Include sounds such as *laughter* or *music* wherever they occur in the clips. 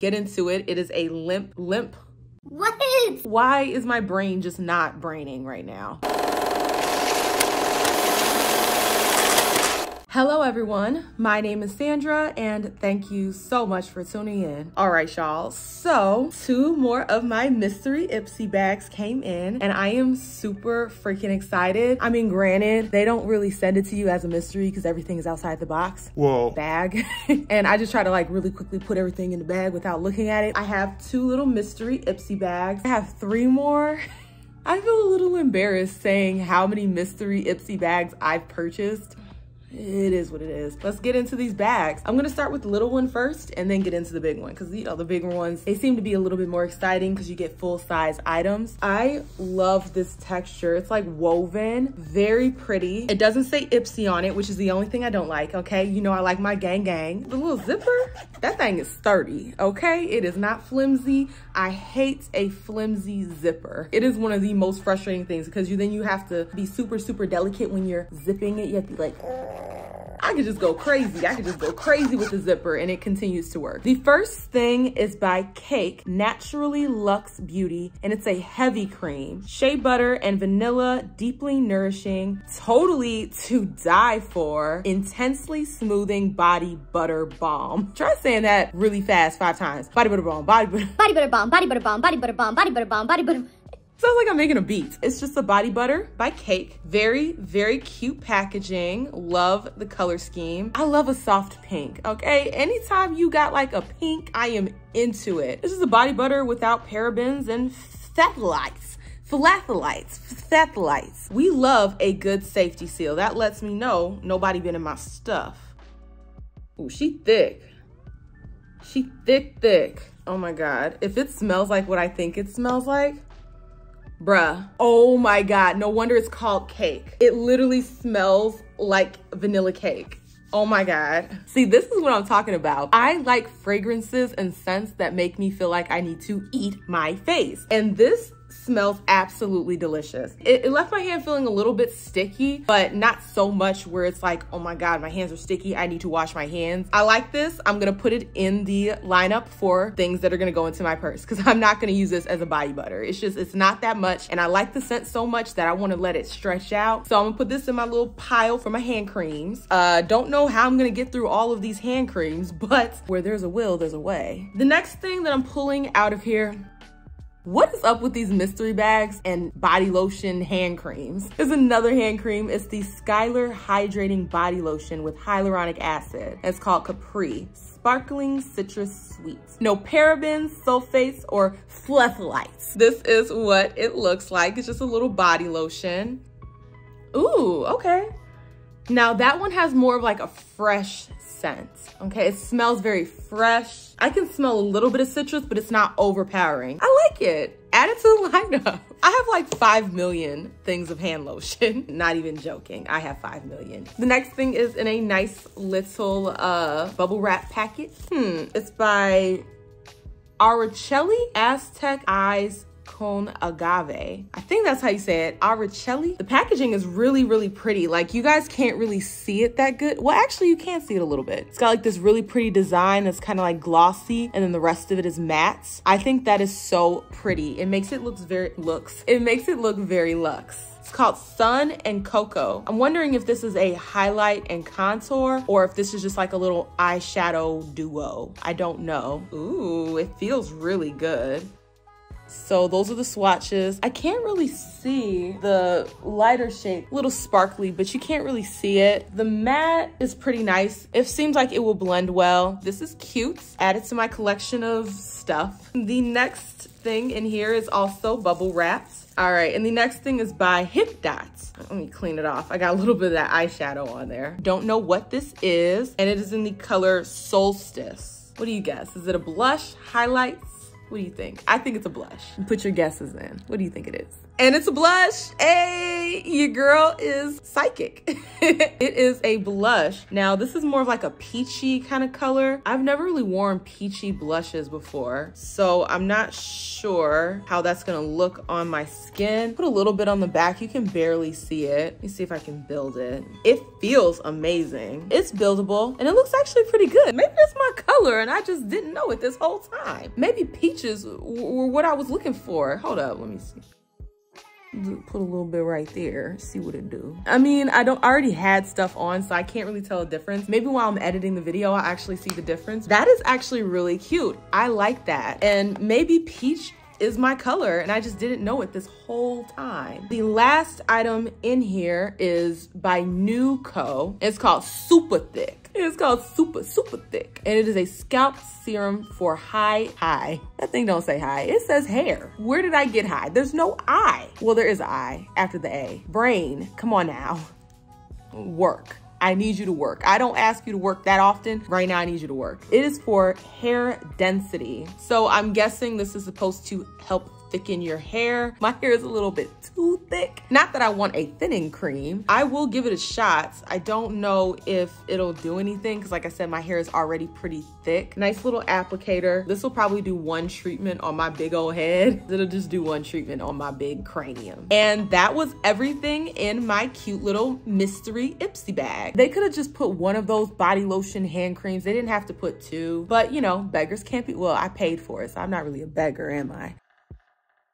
get into it. It is a limp, limp. What? Why is my brain just not braining right now? Hello everyone, my name is Sandra and thank you so much for tuning in. All right y'all, so two more of my mystery Ipsy bags came in and I am super freaking excited. I mean granted, they don't really send it to you as a mystery because everything is outside the box. Whoa. Bag. *laughs* and I just try to like really quickly put everything in the bag without looking at it. I have two little mystery Ipsy bags. I have three more. *laughs* I feel a little embarrassed saying how many mystery Ipsy bags I've purchased it is what it is. Let's get into these bags. I'm gonna start with the little one first and then get into the big one because you know the bigger ones, they seem to be a little bit more exciting because you get full size items. I love this texture. It's like woven, very pretty. It doesn't say Ipsy on it, which is the only thing I don't like, okay? You know I like my gang gang. The little zipper, that thing is sturdy, okay? It is not flimsy. I hate a flimsy zipper. It is one of the most frustrating things because you then you have to be super, super delicate when you're zipping it. You have to be like, I could just go crazy. I could just go crazy with the zipper and it continues to work. The first thing is by Cake, Naturally Luxe Beauty, and it's a heavy cream. Shea butter and vanilla, deeply nourishing, totally to die for, intensely smoothing body butter balm. Try saying that really fast five times. Body butter balm, body butter. Body butter bomb, body butter bomb, body butter bomb, body butter bomb, body butter. Sounds like I'm making a beat. It's just a body butter by Cake. Very, very cute packaging. Love the color scheme. I love a soft pink, okay? Anytime you got like a pink, I am into it. This is a body butter without parabens and phthalates. Phthalates, phthalates. We love a good safety seal. That lets me know nobody been in my stuff. Ooh, she thick. She thick, thick. Oh my God. If it smells like what I think it smells like, Bruh. Oh my God. No wonder it's called cake. It literally smells like vanilla cake. Oh my God. See, this is what I'm talking about. I like fragrances and scents that make me feel like I need to eat my face. And this smells absolutely delicious. It, it, left my hand feeling a little bit sticky, but not so much where it's like, oh my God, my hands are sticky. I need to wash my hands. I like this. I'm gonna put it in the lineup for things that are gonna go into my purse because I'm not gonna use this as a body butter. It's just, it's not that much. And I like the scent so much that I wanna let it stretch out. So I'm gonna put this in my little pile for my hand creams. Uh, don't know how I'm gonna get through all of these hand creams, but where there's a will, there's a way. The next thing that I'm pulling out of here what is up with these mystery bags and body lotion hand creams? There's another hand cream. It's the Skylar Hydrating Body Lotion with hyaluronic acid. It's called Capri sparkling citrus sweets. No parabens, sulfates, or phthalates. This is what it looks like. It's just a little body lotion. Ooh, okay. Now that one has more of like a fresh scent, okay? It smells very fresh. I can smell a little bit of citrus, but it's not overpowering. I like it. Add it to the *laughs* lineup. I have like 5 million things of hand lotion. *laughs* Not even joking. I have 5 million. The next thing is in a nice little uh, bubble wrap packet. Hmm, it's by Araceli Aztec Eyes con agave. I think that's how you say it, Aricelli. The packaging is really, really pretty. Like you guys can't really see it that good. Well, actually you can see it a little bit. It's got like this really pretty design that's kind of like glossy and then the rest of it is matte. I think that is so pretty. It makes it looks very, looks, it makes it look very luxe. It's called Sun and Cocoa. I'm wondering if this is a highlight and contour or if this is just like a little eyeshadow duo. I don't know. Ooh, it feels really good. So those are the swatches. I can't really see the lighter shade, little sparkly, but you can't really see it. The matte is pretty nice. It seems like it will blend well. This is cute. Added to my collection of stuff. The next thing in here is also bubble wraps. All right, and the next thing is by Hip Dots. Let me clean it off. I got a little bit of that eyeshadow on there. Don't know what this is, and it is in the color Solstice. What do you guess? Is it a blush, highlights, what do you think? I think it's a blush. Put your guesses in. What do you think it is? And it's a blush. Hey, your girl is psychic. *laughs* it is a blush. Now, this is more of like a peachy kind of color. I've never really worn peachy blushes before, so I'm not sure how that's gonna look on my skin. Put a little bit on the back. You can barely see it. Let me see if I can build it. It feels amazing. It's buildable, and it looks actually pretty good. Maybe it's my color, and I just didn't know it this whole time. Maybe peaches were what I was looking for. Hold up, let me see put a little bit right there see what it do. I mean i don't I already had stuff on so i can't really tell a difference. Maybe while i'm editing the video i actually see the difference. That is actually really cute. I like that. And maybe peach is my color and I just didn't know it this whole time. The last item in here is by Nuco. It's called Super Thick. It's called Super, Super Thick. And it is a scalp serum for high, high. That thing don't say high, it says hair. Where did I get high? There's no I. Well, there is I after the A. Brain, come on now. Work. I need you to work. I don't ask you to work that often. Right now, I need you to work. It is for hair density. So I'm guessing this is supposed to help thicken your hair. My hair is a little bit too thick. Not that I want a thinning cream. I will give it a shot. I don't know if it'll do anything because like I said, my hair is already pretty thick. Nice little applicator. This will probably do one treatment on my big old head. *laughs* It'll just do one treatment on my big cranium. And that was everything in my cute little mystery Ipsy bag. They could have just put one of those body lotion hand creams. They didn't have to put two, but you know, beggars can't be, well, I paid for it, so I'm not really a beggar, am I?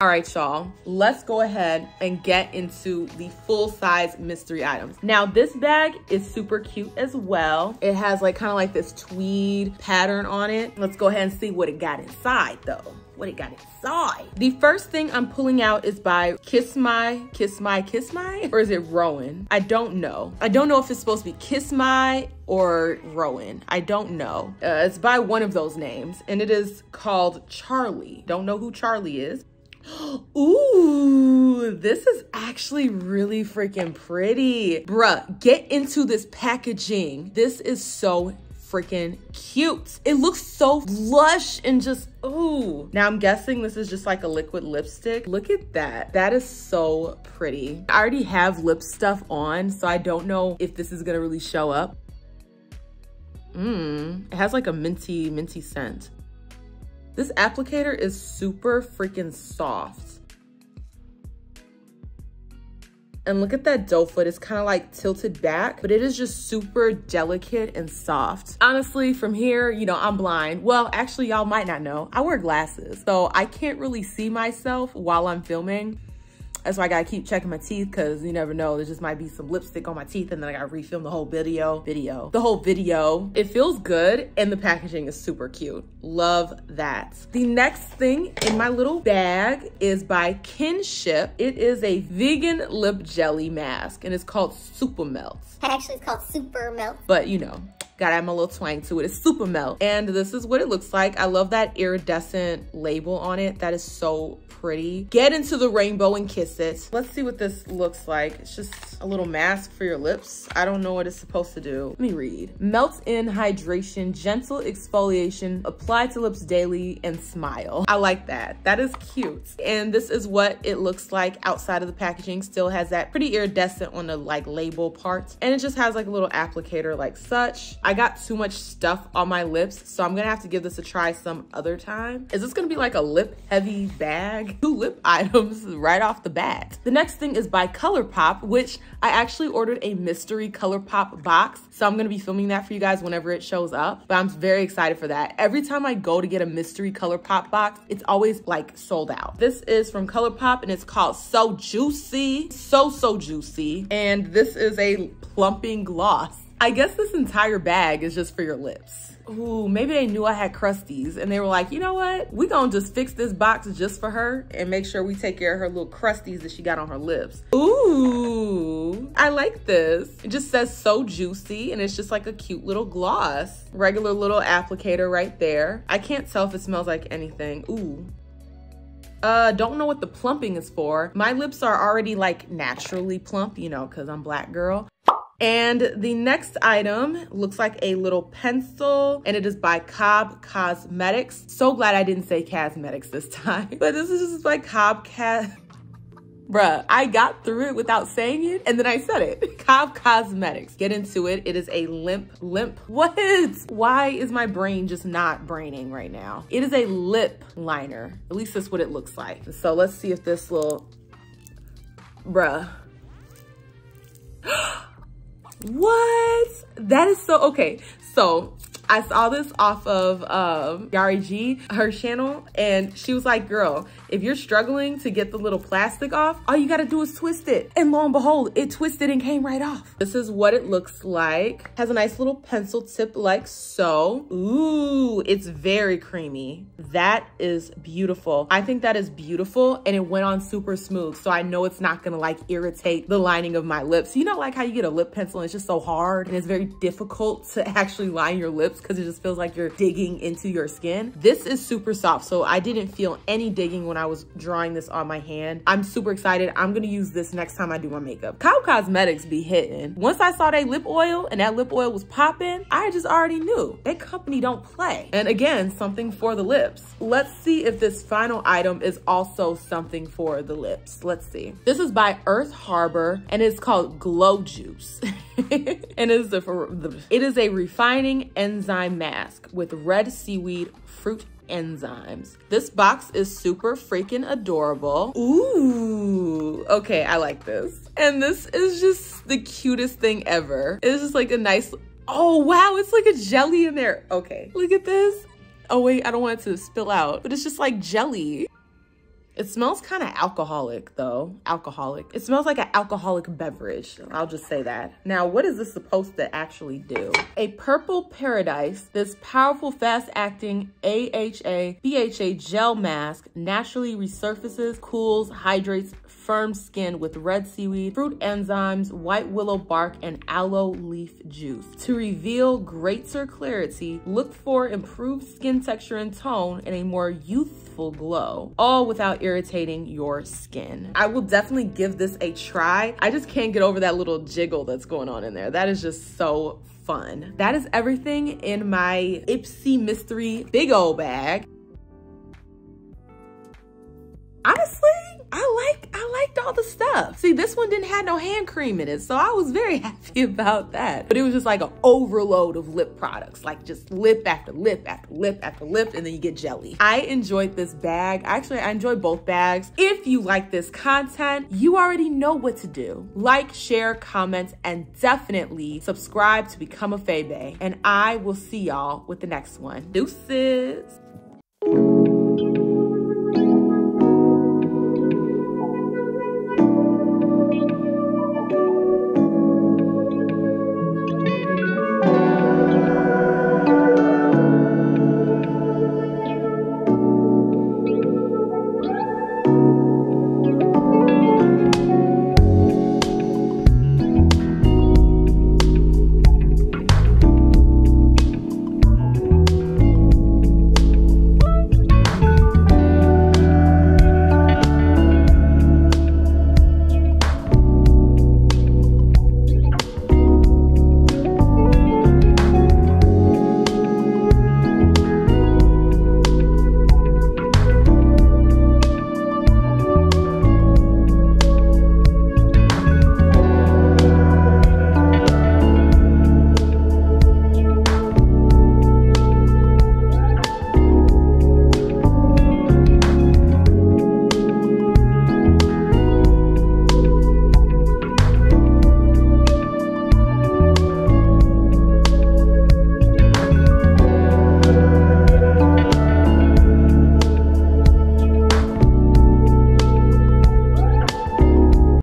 All right, y'all, let's go ahead and get into the full size mystery items. Now, this bag is super cute as well. It has like kind of like this tweed pattern on it. Let's go ahead and see what it got inside though what it got inside. The first thing I'm pulling out is by Kiss My, Kiss My, Kiss My, or is it Rowan? I don't know. I don't know if it's supposed to be Kiss My or Rowan. I don't know. Uh, it's by one of those names and it is called Charlie. Don't know who Charlie is. *gasps* Ooh, this is actually really freaking pretty. Bruh, get into this packaging. This is so freaking cute. It looks so lush and just, ooh. Now I'm guessing this is just like a liquid lipstick. Look at that. That is so pretty. I already have lip stuff on, so I don't know if this is gonna really show up. Mmm, it has like a minty, minty scent. This applicator is super freaking soft. And look at that doe foot, it's kind of like tilted back, but it is just super delicate and soft. Honestly, from here, you know, I'm blind. Well, actually, y'all might not know, I wear glasses. So I can't really see myself while I'm filming. That's why I gotta keep checking my teeth because you never know. There just might be some lipstick on my teeth and then I gotta refilm the whole video. Video. The whole video. It feels good and the packaging is super cute. Love that. The next thing in my little bag is by Kinship. It is a vegan lip jelly mask and it's called Super Melt. Actually, it's called Super Melt. But you know, Gotta add my little twang to it. It's super melt. And this is what it looks like. I love that iridescent label on it. That is so pretty. Get into the rainbow and kiss it. Let's see what this looks like. It's just a little mask for your lips. I don't know what it's supposed to do. Let me read. Melts in hydration, gentle exfoliation, apply to lips daily and smile. I like that. That is cute. And this is what it looks like outside of the packaging. Still has that pretty iridescent on the like label part. And it just has like a little applicator like such. I got too much stuff on my lips, so I'm gonna have to give this a try some other time. Is this gonna be like a lip heavy bag? Two lip *laughs* items right off the bat. The next thing is by ColourPop, which I actually ordered a mystery ColourPop box. So I'm gonna be filming that for you guys whenever it shows up, but I'm very excited for that. Every time I go to get a mystery ColourPop box, it's always like sold out. This is from ColourPop and it's called So Juicy. So, so juicy. And this is a plumping gloss. I guess this entire bag is just for your lips. Ooh, maybe they knew I had crusties and they were like, you know what? We gonna just fix this box just for her and make sure we take care of her little crusties that she got on her lips. Ooh, I like this. It just says so juicy and it's just like a cute little gloss. Regular little applicator right there. I can't tell if it smells like anything. Ooh, uh, don't know what the plumping is for. My lips are already like naturally plump, you know, cause I'm black girl. And the next item looks like a little pencil and it is by Cobb Cosmetics. So glad I didn't say cosmetics this *laughs* time. But this is just by Cobb Cat. Bruh, I got through it without saying it and then I said it. *laughs* Cobb Cosmetics. Get into it. It is a limp, limp. *laughs* What? Why is my brain just not braining right now? It is a lip liner. At least that's what it looks like. So let's see if this little, bruh. *gasps* *gasps* what? That is so, okay. So I saw this off of um, Yari G, her channel, and she was like, girl, if you're struggling to get the little plastic off, all you gotta do is twist it. And lo and behold, it twisted and came right off. This is what it looks like. Has a nice little pencil tip like so. Ooh, it's very creamy. That is beautiful. I think that is beautiful and it went on super smooth. So I know it's not gonna like irritate the lining of my lips. You know like how you get a lip pencil and it's just so hard and it's very difficult to *laughs* actually line your lips because it just feels like you're digging into your skin. This is super soft. So I didn't feel any digging when I was drawing this on my hand. I'm super excited. I'm gonna use this next time I do my makeup. Cow Cosmetics be hitting. Once I saw that lip oil and that lip oil was popping, I just already knew that company don't play. And again, something for the lips. Let's see if this final item is also something for the lips. Let's see. This is by Earth Harbor and it's called Glow Juice. *laughs* and it is, a, it is a refining enzyme mask with red seaweed, fruit enzymes. This box is super freaking adorable. Ooh, okay, I like this. And this is just the cutest thing ever. It's just like a nice, oh wow, it's like a jelly in there. Okay, look at this. Oh wait, I don't want it to spill out, but it's just like jelly. It smells kind of alcoholic though, alcoholic. It smells like an alcoholic beverage. I'll just say that. Now, what is this supposed to actually do? A Purple Paradise, this powerful fast acting AHA BHA gel mask naturally resurfaces, cools, hydrates, firm skin with red seaweed, fruit enzymes, white willow bark, and aloe leaf juice. To reveal greater clarity, look for improved skin texture and tone and a more youthful glow, all without irritating your skin. I will definitely give this a try. I just can't get over that little jiggle that's going on in there. That is just so fun. That is everything in my Ipsy Mystery big old bag. All the stuff. See, this one didn't have no hand cream in it, so I was very *laughs* happy about that. But it was just like an overload of lip products, like just lip after lip after lip after lip, and then you get jelly. I enjoyed this bag. Actually, I enjoyed both bags. If you like this content, you already know what to do. Like, share, comment, and definitely subscribe to become a Fayebae. And I will see y'all with the next one. Deuces.